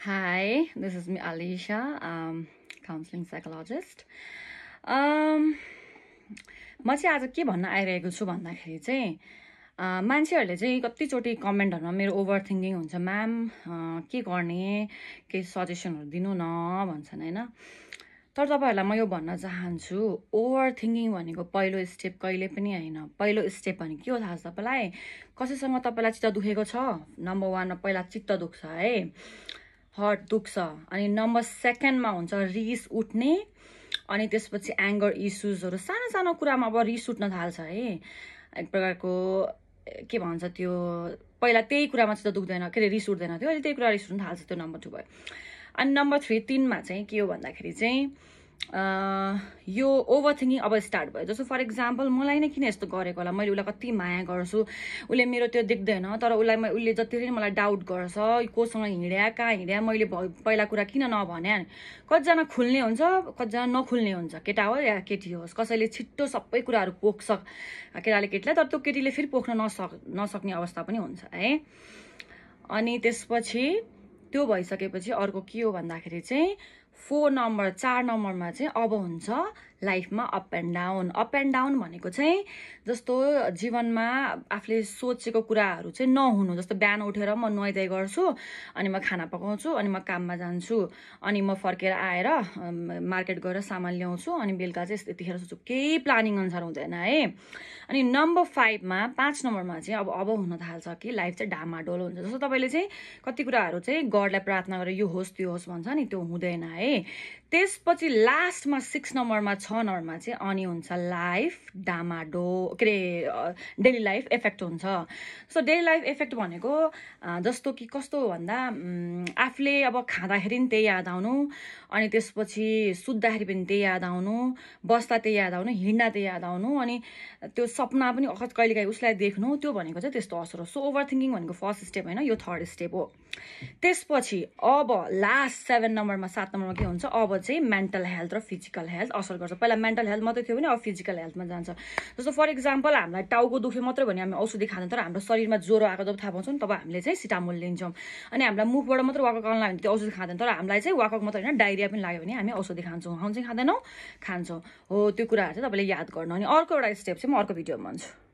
Hi, this is me, Alicia, um, counseling psychologist. Um, म चाहिँ आज के भन्न आइरहेको छु भन्दाखेरि चाहिँ मान्छेहरूले चाहिँ कतिचोटि कमेन्टहरूमा मेरो ओभर थिङ्किङ हुन्छ म्याम के गर्ने? केही सजेसनहरू दिनु न भन्छन् होइन? तर तपाईँहरूलाई म यो भन्न चाहन्छु ओभर थिङ्किङ भनेको पहिलो स्टेप कहिले पनि होइन। पहिलो स्टेप भनेको के हो थाहा छ तपाईँलाई? कसैसँग तपाईँलाई चित्त दुखेको छ? नम्बर वानमा पहिला चित्त दुख्छ है? हर्ट दुख्छ। अनि नम्बर सेकेन्डमा हुन्छ रिस उठ्ने अनि त्यसपछि एङ्गर इस्युजहरू सानो सानो कुरामा अब रिस उठ्न थाल्छ है। एक प्रकारको के भन्छ त्यो पहिला त्यही कुरामा चाहिँ त दुख्दैन के अरे रिस उठ्दैन। थियो अहिले त्यही कुरा रिस उठ्न थाल्छ त्यो नम्बर टू भयो। अनि नम्बर थ्री तिनमा चाहिँ के हो भन्दाखेरि चाहिँ यो ओभर थिङ्किङ अब स्टार्ट भयो। जस्तो फर इक्जाम्पल मलाई नै किन यस्तो गरेको होला? मैले उसलाई कति माया गर्छु? उसले मेरो त्यो देख्दैन तर उसलाई उसले जति पनि मलाई डाउट गर्छ कोसँग हिँड्या कहाँ हिँड्या मैले पहिला कुरा किन नभने? कतिजना खुल्ने हुन्छ कतिजना नखुल्ने हुन्छ। केटा हो या केटी होस् कसैले छिट्टो सबै कुराहरू पोख्छ केटाले केटीलाई तर त्यो केटीले फेरि पोख्न नसक नसक्ने अवस्था पनि हुन्छ है? अनि त्यसपछि त्यो भइसकेपछि अर्को के हो भन्दाखेरि चाहिँ फोर नम्बर चार नम्बरमा चाहिँ अब हुन्छ लाइफमा up and down up and down भनेको चाहिँ जस्तो जीवनमा आफूले सोचेको कुराहरू चाहिँ नहुनु जस्तो बिहान उठेर म नुहाइधुवाइ गर्छु अनि म खाना पकाउँछु अनि म काममा जान्छु अनि म फर्केर आएर मार्केट गएर सामान ल्याउँछु अनि बेलुका चाहिँ यतिखेर सोच्छु केही प्लानिङ अनुसार हुँदैन है। अनि नम्बर फाइभमा पाँच नम्बरमा चाहिँ अब अब हुन थाल्छ कि लाइफ चाहिँ डामाडोल हुन्छ। जस्तो तपाईँले चाहिँ कति कुराहरू चाहिँ गडलाई प्रार्थना गरेर यो होस् त्यो होस् भन्छ नि त्यो हुँदैन है। त्यसपछि लास्टमा सिक्स नम्बरमा छ नम्बरमा चाहिँ अनि हुन्छ लाइफ डामाडो के अरे डेली लाइफ इफेक्ट हुन्छ। सो डेली लाइफ इफेक्ट भनेको जस्तो कि कस्तो हो भन्दा आफूले अब खाँदाखेरि पनि त्यही याद आउनु अनि त्यसपछि सुत्दाखेरि पनि त्यही याद आउनु बस्दा त्यही याद आउनु हिँड्दा त्यही याद आउनु अनि त्यो सपना पनि अखत कहिलेकाहीँ उसलाई देख्नु त्यो भनेको चाहिँ त्यस्तो असर हो। सो ओभर थिङ्किङ भनेको फर्स्ट स्टेप होइन यो थर्ड स्टेप हो। त्यसपछि अब लास्ट सेभेन नम्बरमा सात नम्बरमा के हुन्छ। अब चाहिँ मेन्टल हेल्थ र फिजिकल हेल्थ असर गर्छ। पहिला मेन्टल हेल्थ मात्रै थियो भने अब फिजिकल हेल्थमा जान्छ। जस्तो फर इक्जाम्पल हामीलाई टाउको दुख्यो मात्रै भने हामी औषधि खाँदैन तर हाम्रो शरीरमा ज्वरो आएको जब थाहा पाउँछौँ तब हामीले चाहिँ सिटामोल लिन्छौँ। अनि हामीलाई मुखबाट मात्रै वाकक आउनु लाग्यो भने त्यो औषधि खाँदैन। तर हामीलाई चाहिँ वाकक मात्रै होइन डाइरिया पनि लाग्यो भने हामी औषधि खान्छौँ। हामी चाहिँ खाँदैनौँ? खान्छौँ। हो त्यो कुराहरू चाहिँ तपाईँले याद गर्नु। अनि अर्को एउटा स्टेप चाहिँ म अर्को भिडियोमा भन्छु।